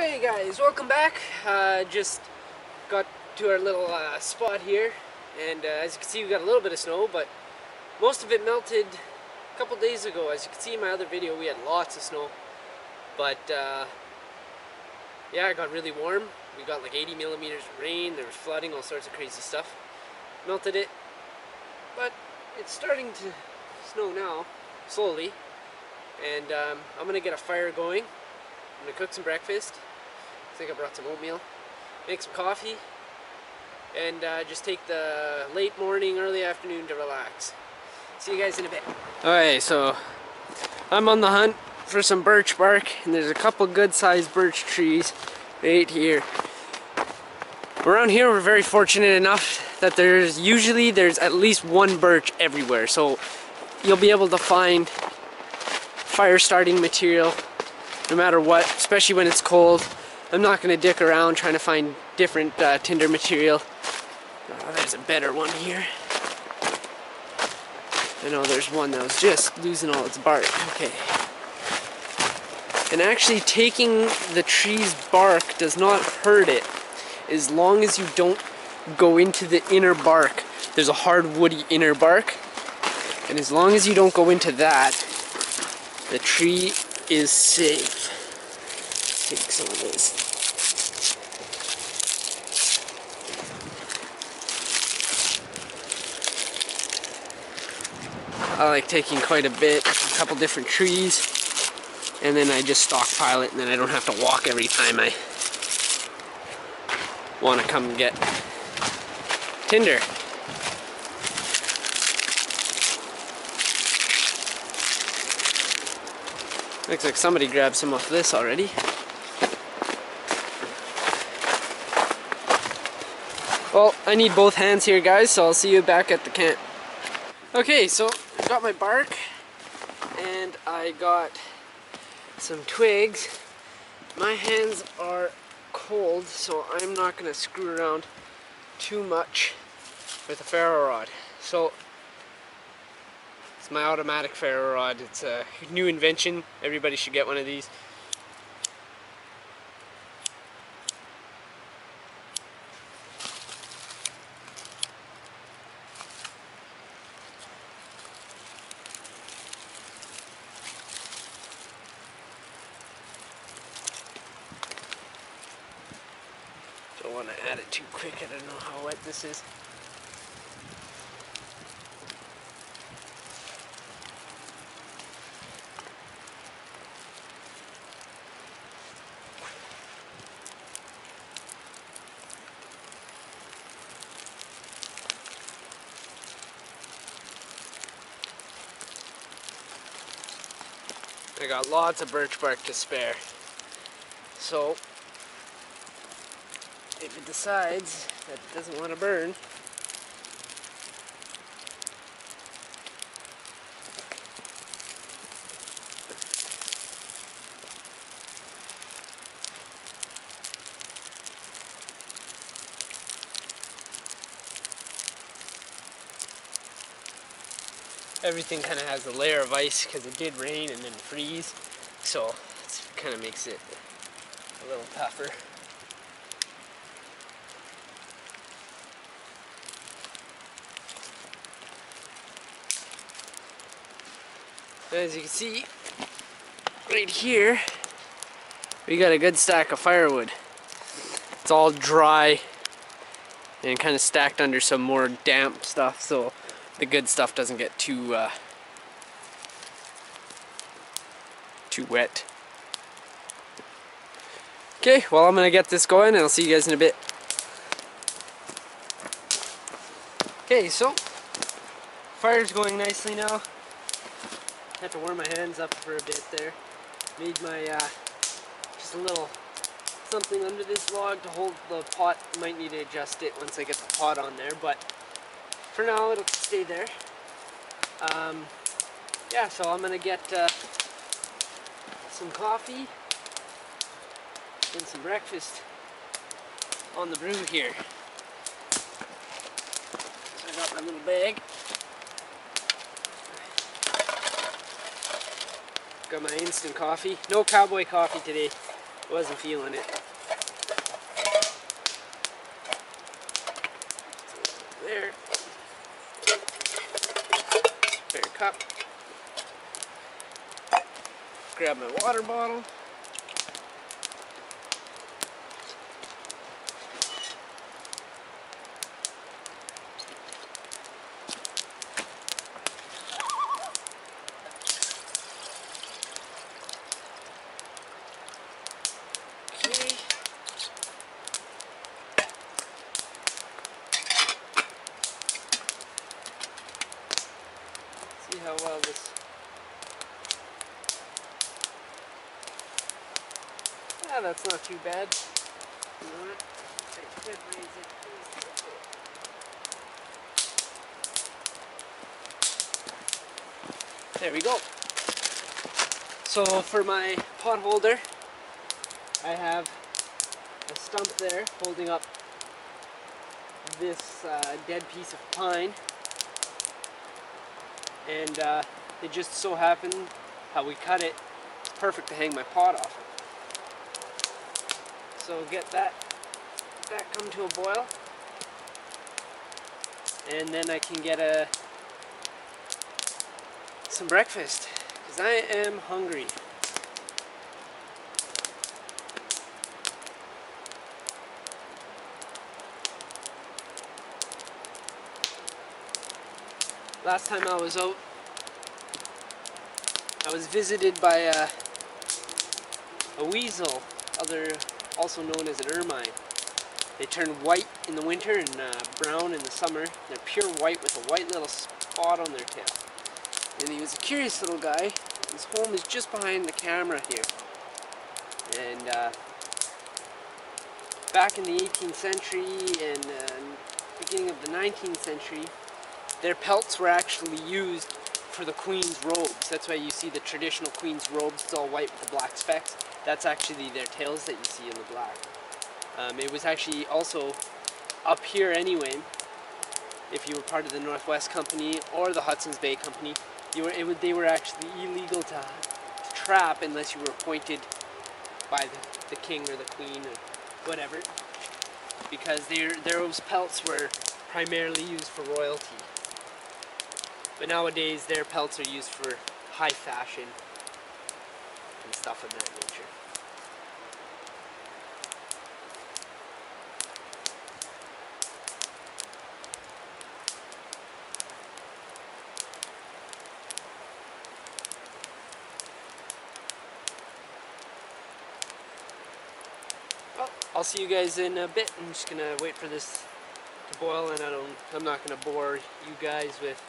Hey guys, welcome back. Uh, just got to our little uh, spot here and uh, as you can see we got a little bit of snow but most of it melted a couple days ago. As you can see in my other video we had lots of snow but uh, yeah it got really warm. We got like 80 millimeters of rain, there was flooding, all sorts of crazy stuff. Melted it but it's starting to snow now, slowly and um, I'm gonna get a fire going I'm gonna cook some breakfast. I think I brought some oatmeal. Make some coffee. And uh, just take the late morning, early afternoon to relax. See you guys in a bit. Alright, so I'm on the hunt for some birch bark and there's a couple good sized birch trees right here. Around here we're very fortunate enough that there's usually there's at least one birch everywhere so you'll be able to find fire starting material no matter what, especially when it's cold. I'm not going to dick around trying to find different uh, tinder material. Oh, there's a better one here. I know there's one that was just losing all its bark. Okay. And actually taking the tree's bark does not hurt it as long as you don't go into the inner bark. There's a hard woody inner bark. And as long as you don't go into that, the tree is safe. Take some of this. I like taking quite a bit, a couple different trees, and then I just stockpile it, and then I don't have to walk every time I want to come get tinder. Looks like somebody grabbed some off this already. Well, I need both hands here guys, so I'll see you back at the camp. Okay, so I got my bark and I got some twigs. My hands are cold, so I'm not gonna screw around too much with a ferro rod. So my automatic ferro rod. It's a new invention. Everybody should get one of these. Don't want to add it too quick. I don't know how wet this is. I got lots of birch bark to spare. So, if it decides that it doesn't want to burn, everything kind of has a layer of ice because it did rain and then freeze. So it kind of makes it a little tougher. As you can see, right here, we got a good stack of firewood. It's all dry and kind of stacked under some more damp stuff, so the good stuff doesn't get too uh, too wet. Okay, well I'm gonna get this going and I'll see you guys in a bit. Okay, so fire's going nicely now. Have to warm my hands up for a bit there. Made my uh, just a little something under this log to hold the pot. Might need to adjust it once I get the pot on there, but for now it'll stay there. Um, yeah, so I'm gonna get uh, some coffee and some breakfast on the brew here. So I got my little bag. Got my instant coffee. No cowboy coffee today. Wasn't feeling it. There. Spare cup. Grab my water bottle. Okay. See how well this. Ah, that's not too bad. There we go. So for my pot holder, I have a stump there holding up this uh, dead piece of pine. And uh, it just so happened how we cut it, it's perfect to hang my pot off of. So get that, that come to a boil. And then I can get a some breakfast because I am hungry. Last time I was out, I was visited by a, a weasel, other also known as an ermine. They turn white in the winter and uh, brown in the summer. They're pure white with a white little spot on their tail. And he was a curious little guy. His home is just behind the camera here. And uh, back in the 18th century and uh, beginning of the 19th century, their pelts were actually used for the queen's robes. That's why you see the traditional queen's robes, it's all white with the black specks. That's actually their tails that you see in the black. Um, it was actually also up here anyway, if you were part of the Northwest Company or the Hudson's Bay Company, you were, it would, they were actually illegal to, to trap unless you were appointed by the, the king or the queen or whatever, because their those pelts were primarily used for royalty. But nowadays, their pelts are used for high fashion stuff of that nature. I'll see you guys in a bit. I'm just gonna wait for this to boil, and I don't. I'm not gonna bore you guys with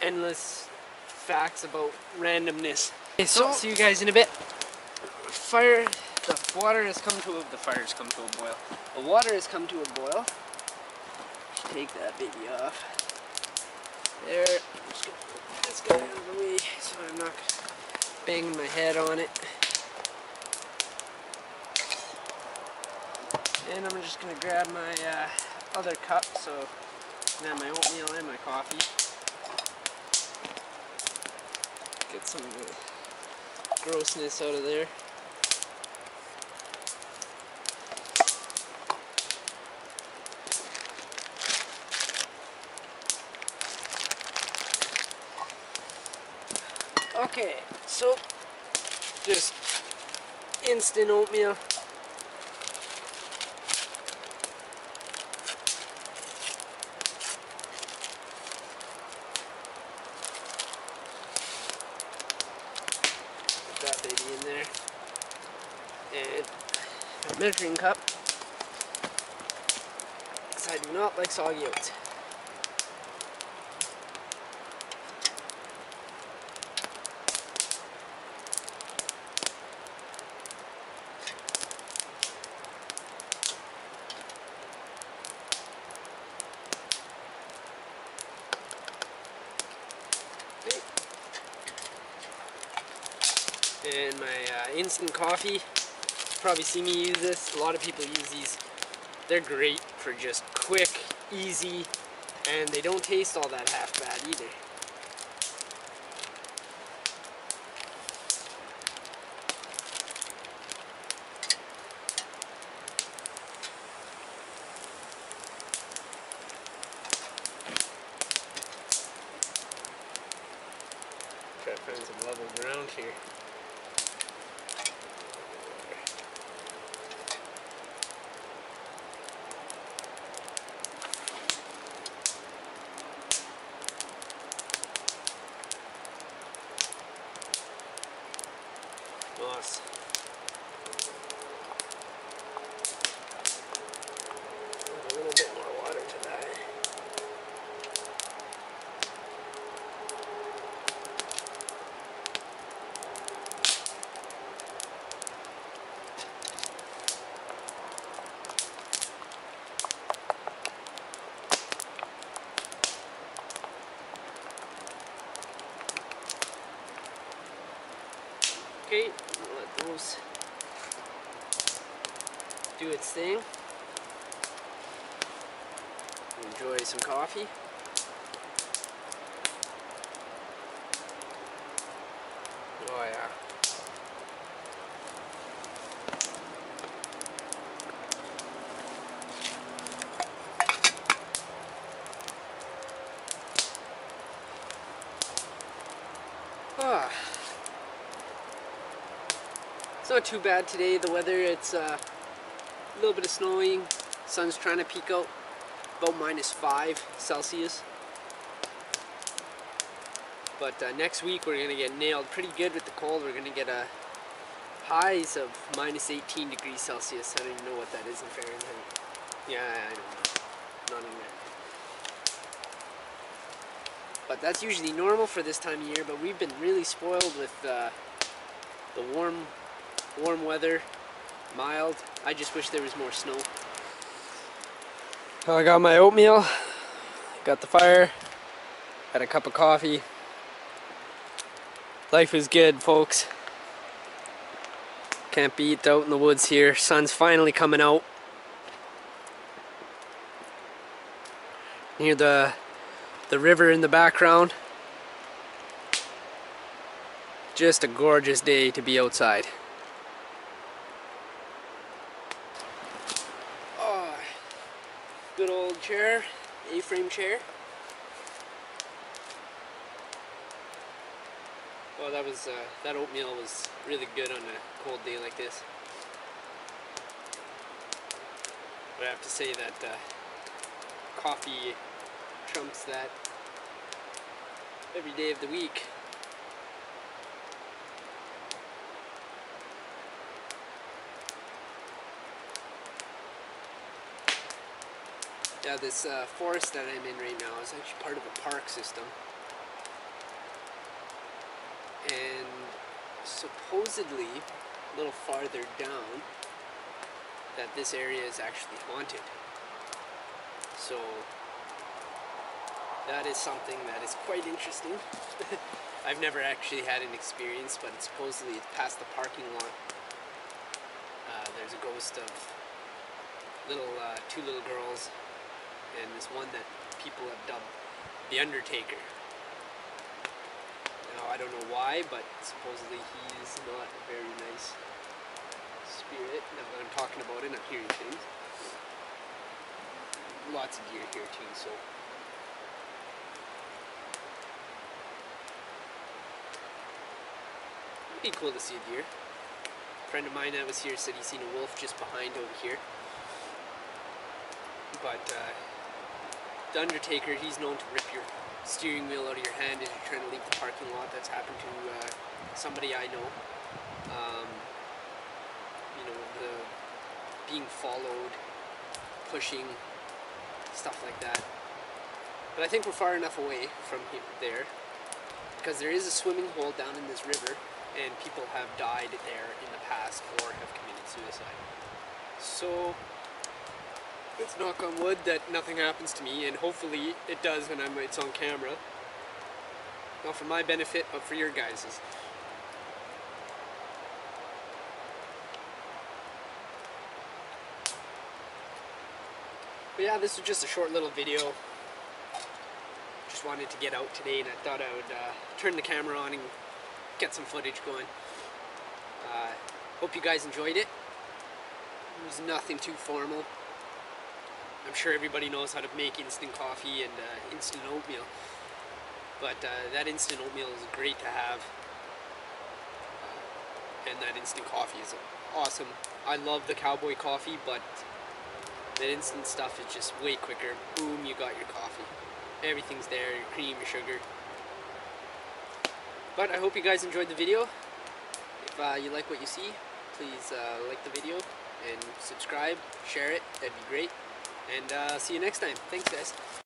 endless facts about randomness. Okay, so see you guys in a bit. Fire. The water has come to a. The fire has come to a boil. The water has come to a boil. Take that baby off. There. I'm just gonna put this guy out of the way so I'm not banging my head on it. And I'm just gonna grab my uh, other cup, so I have my oatmeal and my coffee. Get some of the grossness out of there. Okay, so just instant oatmeal. Put that baby in there. And a measuring cup. Because I do not like soggy oats. And my uh, instant coffee. Probably see me use this. A lot of people use these. They're great for just quick, easy, and they don't taste all that half bad either. straight. Let those do its thing. Enjoy some coffee. Not too bad today, the weather, it's uh, a little bit of snowing, sun's trying to peek out, about minus 5 Celsius. But uh, next week we're going to get nailed pretty good with the cold, we're going to get a highs of minus 18 degrees Celsius, I don't even know what that is in Fahrenheit. Yeah, I don't know, not in there. But that's usually normal for this time of year, but we've been really spoiled with uh, the warm warm weather, mild. I just wish there was more snow. I got my oatmeal, got the fire, had a cup of coffee. Life is good, folks. Can't beat out in the woods here. Sun's finally coming out. Near the the river in the background. Just a gorgeous day to be outside. Oh, good old chair, A-frame chair. Well, that was uh, that oatmeal was really good on a cold day like this. But I have to say that uh, coffee trumps that every day of the week. Yeah, this uh, forest that I'm in right now is actually part of a park system. And supposedly, a little farther down, that this area is actually haunted. So that is something that is quite interesting. I've never actually had an experience, but it's supposedly it's past the parking lot, uh, there's a ghost of little uh, two little girls and this one that people have dubbed the Undertaker. Now I don't know why, but supposedly he's not a very nice spirit. Now that I'm talking about it, I'm hearing things. Lots of deer here too, so. It'd be cool to see a deer. A friend of mine that was here said he seen a wolf just behind over here. But uh, the Undertaker, he's known to rip your steering wheel out of your hand as you're trying to leave the parking lot. That's happened to uh, somebody I know. Um, you know, the being followed, pushing, stuff like that. But I think we're far enough away from here, there because there is a swimming hole down in this river and people have died there in the past or have committed suicide. So let's knock on wood that nothing happens to me, and hopefully it does when I'm, it's on camera. Not for my benefit, but for your guys's. But yeah, this was just a short little video. Just wanted to get out today, and I thought I would uh, turn the camera on and get some footage going. Uh, hope you guys enjoyed it. It was nothing too formal. I'm sure everybody knows how to make instant coffee and uh, instant oatmeal. But uh, that instant oatmeal is great to have. Uh, and that instant coffee is awesome. I love the cowboy coffee, but that instant stuff is just way quicker. Boom, you got your coffee. Everything's there, your cream, your sugar. But I hope you guys enjoyed the video. If uh, you like what you see, please uh, like the video and subscribe, share it, that'd be great. And uh, see you next time. Thanks, guys.